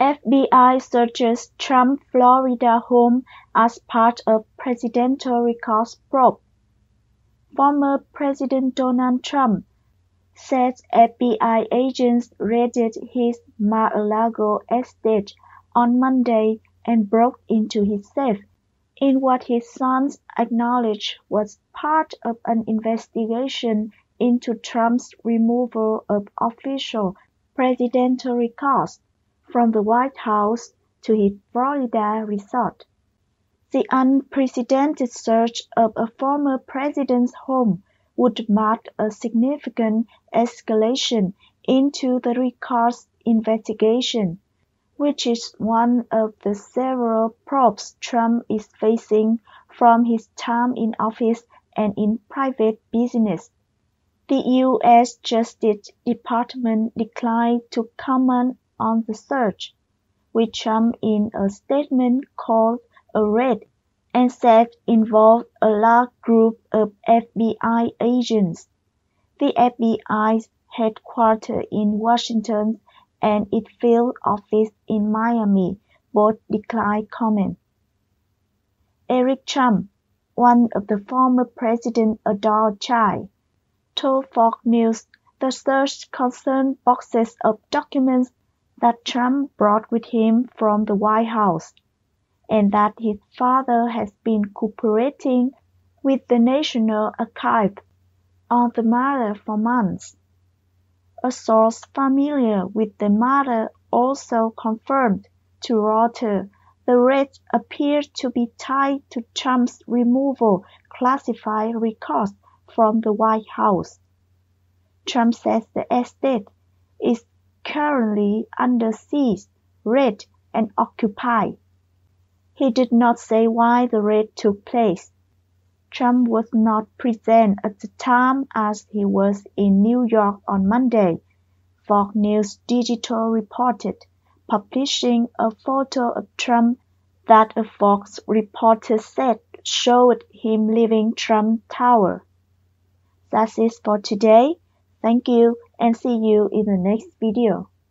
FBI searches Trump Florida home as part of presidential records probe. Former President Donald Trump says FBI agents raided his Mar-a-Lago estate on Monday and broke into his safe in what his sons acknowledged was part of an investigation into Trump's removal of official presidential records from the White House to his Florida resort. The unprecedented search of a former president's home would mark a significant escalation into the records investigation, which is one of the several probes Trump is facing from his time in office and in private business. The U.S. Justice Department declined to comment on the search, with Trump in a statement called a raid and said involved a large group of FBI agents. The FBI's headquarters in Washington and its field office in Miami both declined comment. Eric Trump, one of the former president's adult child, told Fox News the search concerned boxes of documents that Trump brought with him from the White House, and that his father has been cooperating with the National Archives on the matter for months. A source familiar with the matter also confirmed to Reuters the raid appeared to be tied to Trump's removal classified records from the White House. Trump says the estate is currently under siege, raid, and occupied. He did not say why the raid took place. Trump was not present at the time as he was in New York on Monday, Fox News Digital reported, publishing a photo of Trump that a Fox reporter said showed him leaving Trump Tower. That's it for today. Thank you and see you in the next video.